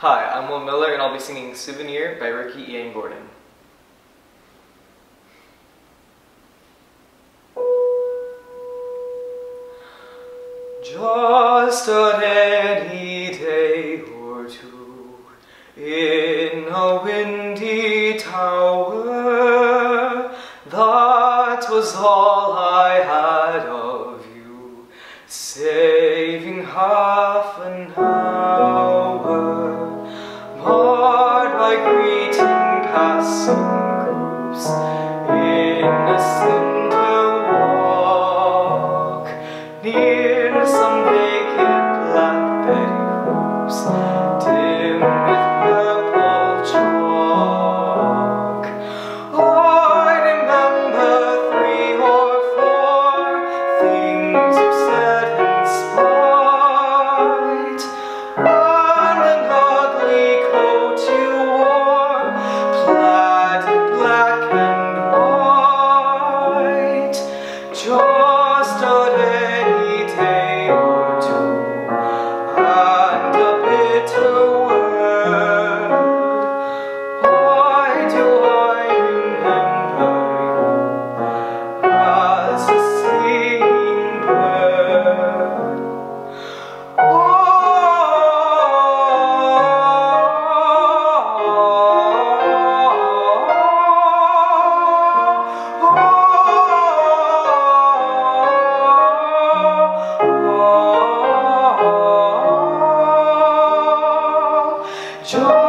Hi, I'm Will Moeller and I'll be singing Souvenir by Ricky Ian Gordon. Just a rainy day or two in a windy tower, that was all I had of you, saving half an hour, greeting passing groups in a cinder walk near some vacant blackberry hoops, Just Just